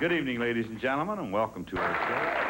Good evening, ladies and gentlemen, and welcome to our show.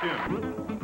Tune?